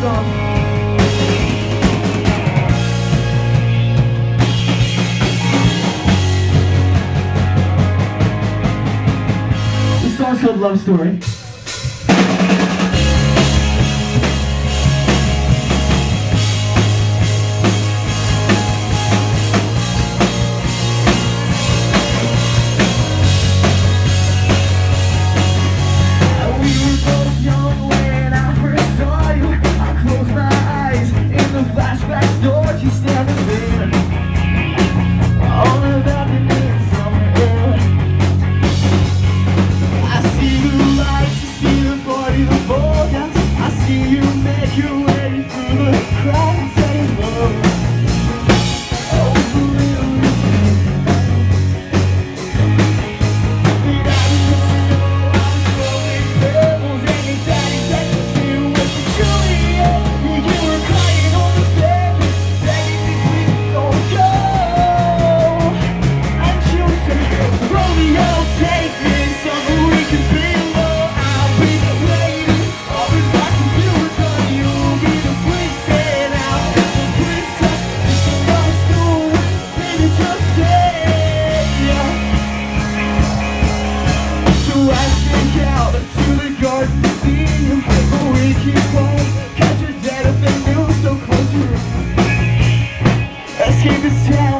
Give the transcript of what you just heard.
song. Song's called Love Story. See escape this town